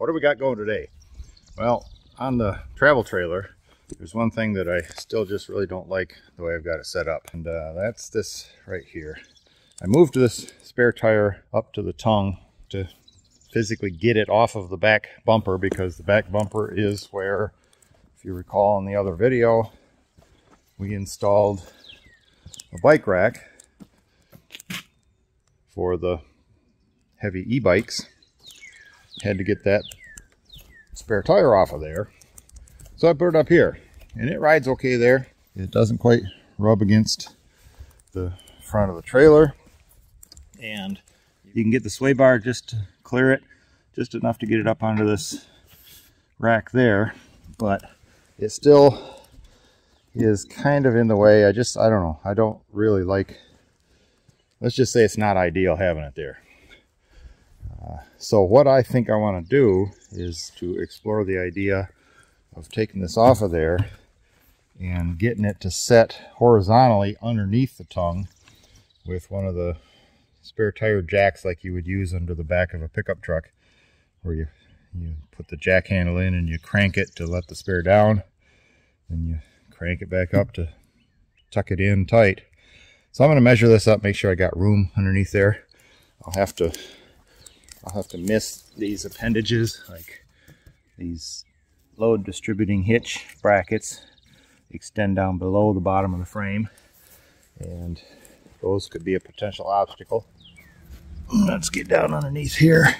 what do we got going today? Well, on the travel trailer, there's one thing that I still just really don't like the way I've got it set up. And uh, that's this right here. I moved this spare tire up to the tongue to physically get it off of the back bumper because the back bumper is where, if you recall in the other video, we installed a bike rack for the heavy e-bikes. Had to get that spare tire off of there. So I put it up here and it rides okay there. It doesn't quite rub against the front of the trailer. And you can get the sway bar just to clear it, just enough to get it up onto this rack there. But it still is kind of in the way. I just, I don't know. I don't really like, let's just say it's not ideal having it there. So what I think I want to do is to explore the idea of taking this off of there and getting it to set horizontally underneath the tongue with one of the spare tire jacks like you would use under the back of a pickup truck where you you put the jack handle in and you crank it to let the spare down then you crank it back up to tuck it in tight. So I'm going to measure this up make sure I got room underneath there. I'll have to I'll have to miss these appendages like these load distributing hitch brackets extend down below the bottom of the frame and those could be a potential obstacle. Let's get down underneath here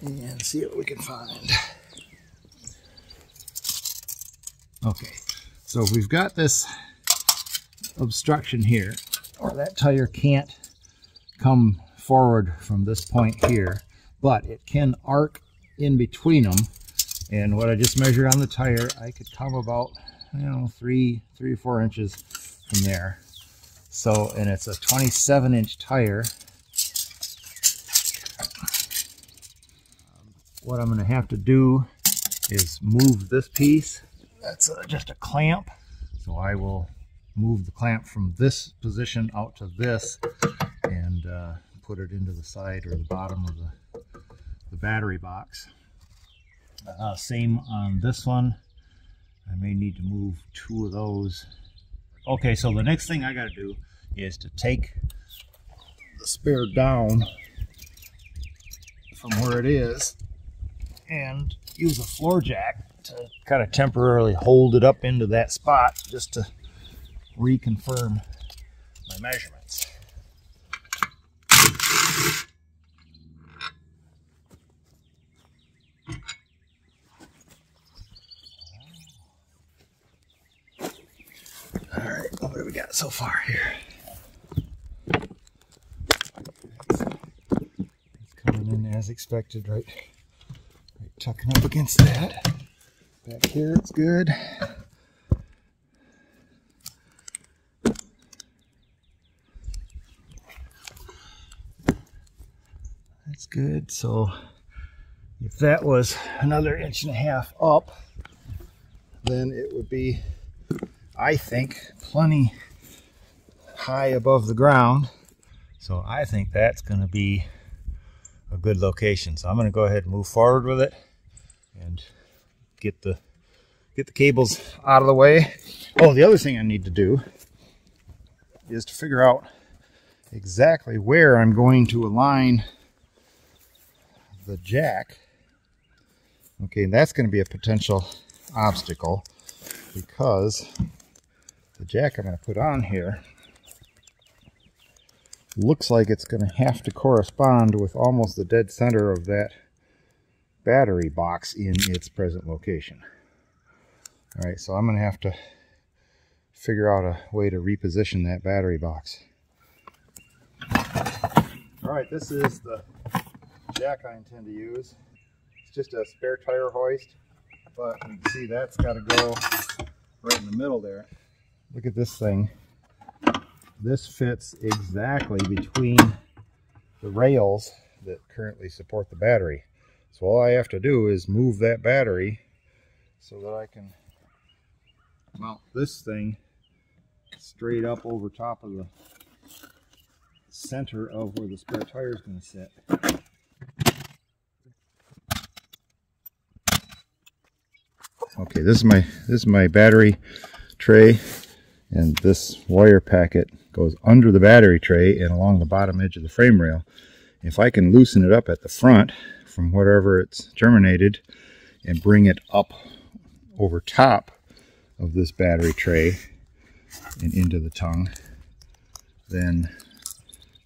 and see what we can find. Okay, so we've got this obstruction here, or that tire can't come forward from this point here, but it can arc in between them. And what I just measured on the tire, I could come about, you know, three, three or four inches from there. So, and it's a 27 inch tire. What I'm gonna have to do is move this piece. That's a, just a clamp. So I will move the clamp from this position out to this and uh, put it into the side or the bottom of the, the battery box. Uh, same on this one. I may need to move two of those. Okay, so the next thing I got to do is to take the spare down from where it is and use a floor jack to kind of temporarily hold it up into that spot just to reconfirm my measurements. All right, so far here? It's coming in as expected, right? Right, tucking up against that. Back here, it's good. That's good. So if that was another inch and a half up, then it would be, I think, plenty high above the ground. So I think that's going to be a good location. So I'm going to go ahead and move forward with it and get the get the cables out of the way. Oh, the other thing I need to do is to figure out exactly where I'm going to align the jack. Okay, that's going to be a potential obstacle because the jack I'm going to put on here looks like it's going to have to correspond with almost the dead center of that battery box in its present location. All right, so I'm going to have to figure out a way to reposition that battery box. All right, this is the jack I intend to use. It's just a spare tire hoist, but you can see that's got to go right in the middle there. Look at this thing. This fits exactly between the rails that currently support the battery. So all I have to do is move that battery so that I can mount this thing straight up over top of the center of where the spare tire is going to sit. Okay, this is my this is my battery tray, and this wire packet goes under the battery tray and along the bottom edge of the frame rail. If I can loosen it up at the front from wherever it's terminated and bring it up over top of this battery tray and into the tongue, then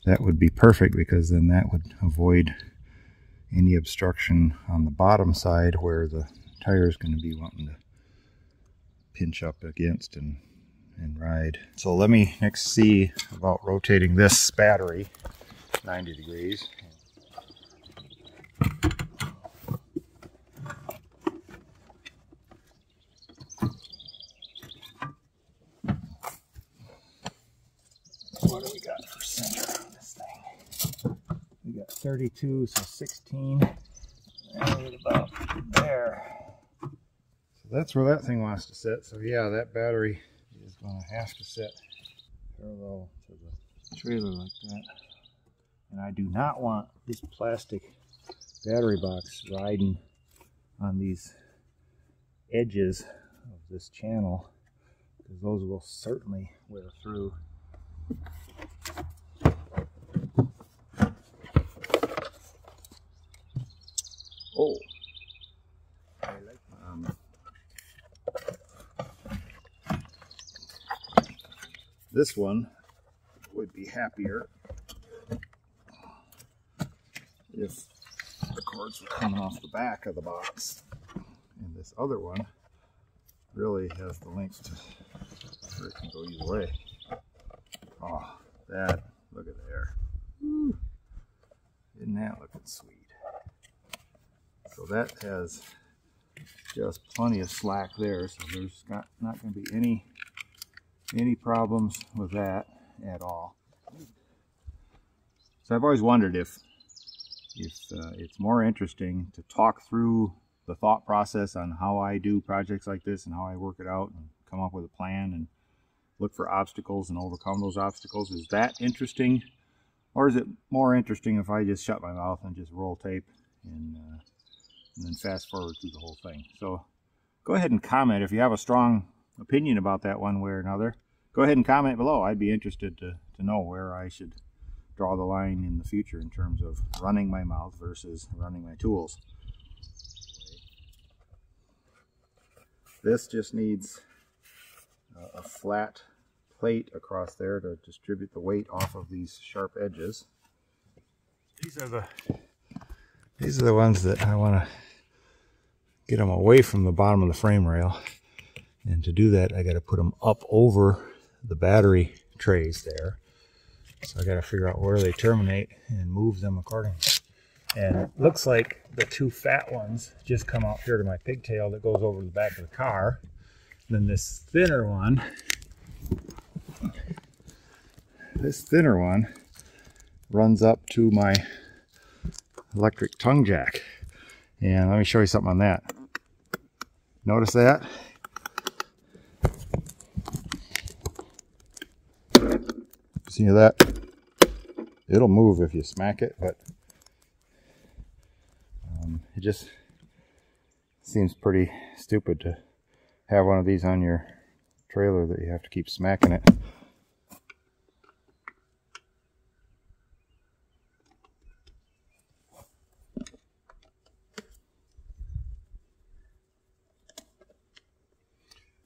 that would be perfect because then that would avoid any obstruction on the bottom side where the tire is going to be wanting to pinch up against and and ride. So let me next see about rotating this battery 90 degrees. What do we got for center on this thing? We got 32, so 16. And about there. So that's where that thing wants to sit. So yeah, that battery going to have to sit parallel to the trailer like that. And I do not want this plastic battery box riding on these edges of this channel because those will certainly wear through. Oh, I like um, this one would be happier if the cords were coming off the back of the box. And this other one really has the length to where it can go either way. Oh, that, look at there. Woo. Isn't that looking sweet? So that has just plenty of slack there, so there's not, not going to be any any problems with that at all. So I've always wondered if if uh, it's more interesting to talk through the thought process on how I do projects like this and how I work it out and come up with a plan and look for obstacles and overcome those obstacles. Is that interesting? Or is it more interesting if I just shut my mouth and just roll tape and, uh, and then fast forward through the whole thing? So go ahead and comment if you have a strong opinion about that one way or another. Go ahead and comment below. I'd be interested to, to know where I should draw the line in the future in terms of running my mouth versus running my tools. This just needs a flat plate across there to distribute the weight off of these sharp edges. These are the these are the ones that I want to get them away from the bottom of the frame rail. And to do that, I got to put them up over the battery trays there. So I got to figure out where they terminate and move them accordingly. And it looks like the two fat ones just come out here to my pigtail that goes over the back of the car. Then this thinner one, this thinner one runs up to my electric tongue jack. And let me show you something on that. Notice that? See that? It'll move if you smack it, but um, it just seems pretty stupid to have one of these on your trailer that you have to keep smacking it.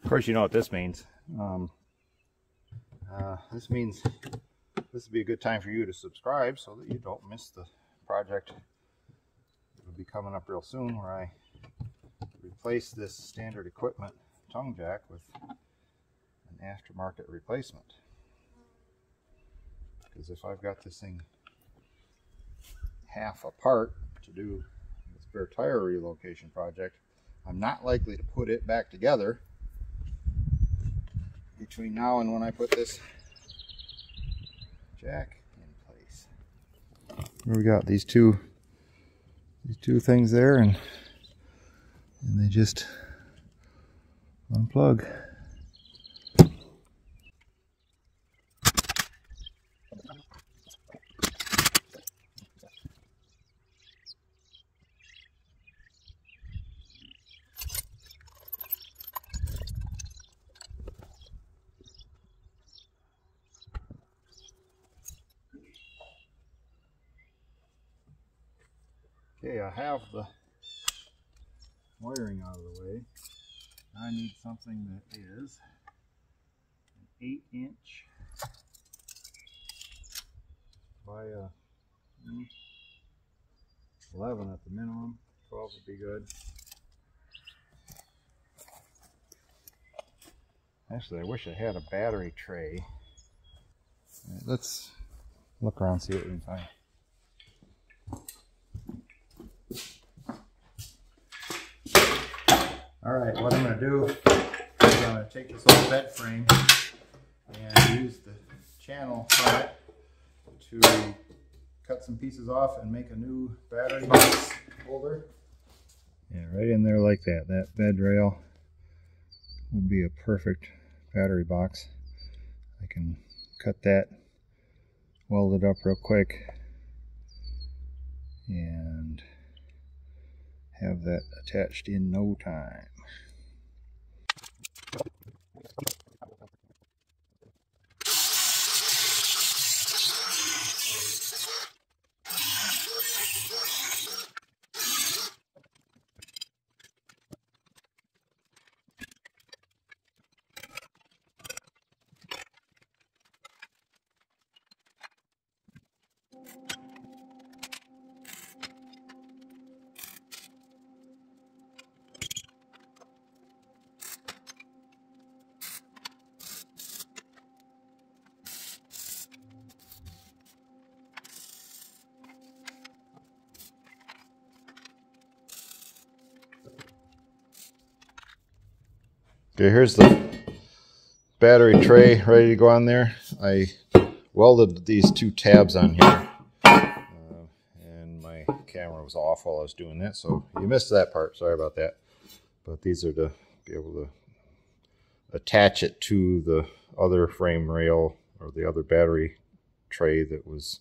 Of course, you know what this means. Um, uh, this means this would be a good time for you to subscribe so that you don't miss the project. It'll be coming up real soon where I replace this standard equipment tongue jack with an aftermarket replacement. Because if I've got this thing half apart to do the spare tire relocation project, I'm not likely to put it back together between now and when I put this jack in place. We got these two these two things there and and they just unplug. Okay, I have the wiring out of the way. I need something that is an 8 inch by a mm, 11 at the minimum. 12 would be good. Actually, I wish I had a battery tray. Right, let's look around see what we can find. All right, what I'm going to do is I'm to take this old bed frame and use the channel it to cut some pieces off and make a new battery box holder. Yeah, right in there like that. That bed rail will be a perfect battery box. I can cut that, weld it up real quick, and have that attached in no time. Okay, here's the battery tray ready to go on there. I welded these two tabs on here. Uh, and my camera was off while I was doing that, so you missed that part. Sorry about that. But these are to be able to attach it to the other frame rail or the other battery tray that was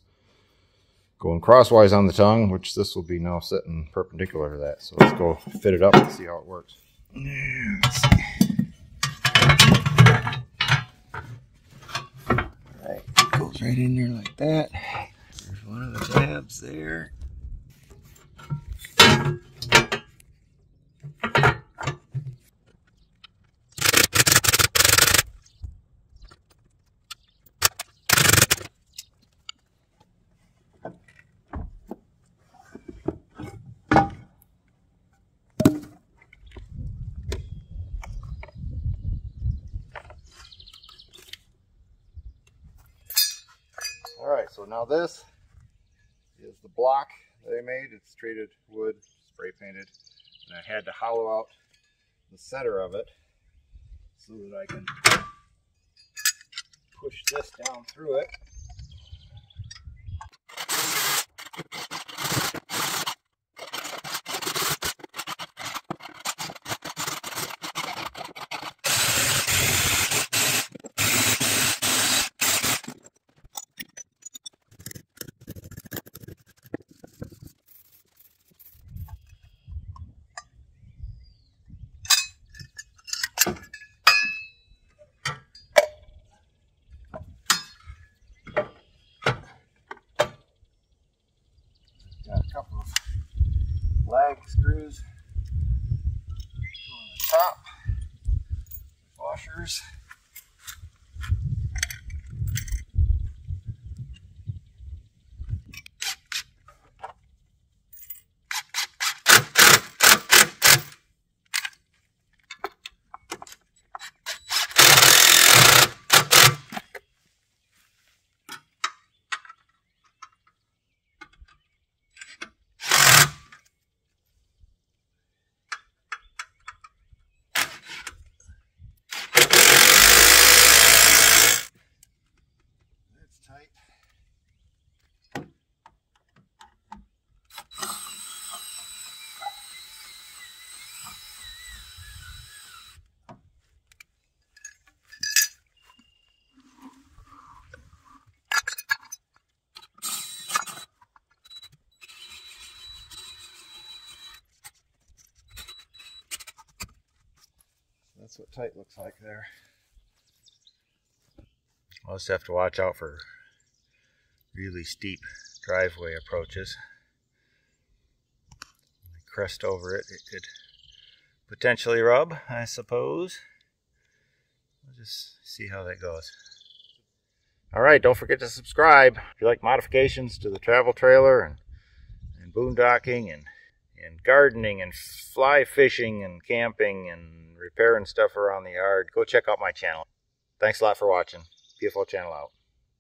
going crosswise on the tongue, which this will be now sitting perpendicular to that. So let's go fit it up and see how it works see. goes right in there like that. There's one of the tabs there. So now this is the block that I made. It's treated wood, spray painted, and I had to hollow out the center of it so that I can push this down through it. lag screws on the top, washers. That's what tight looks like there. I'll just have to watch out for really steep driveway approaches. crest over it, it could potentially rub, I suppose. We'll just see how that goes. All right, don't forget to subscribe if you like modifications to the travel trailer and, and boondocking and, and gardening and fly fishing and camping and repairing stuff around the yard. Go check out my channel. Thanks a lot for watching. PFO channel out.